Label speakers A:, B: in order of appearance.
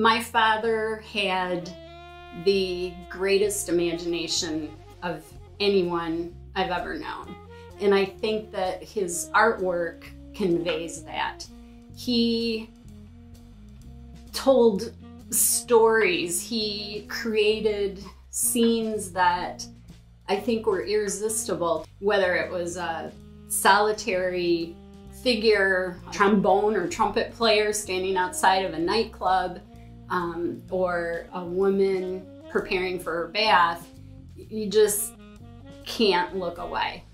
A: My father had the greatest imagination of anyone I've ever known. And I think that his artwork conveys that. He told stories, he created scenes that I think were irresistible, whether it was a solitary figure, trombone or trumpet player standing outside of a nightclub, um, or a woman preparing for her bath, you just can't look away.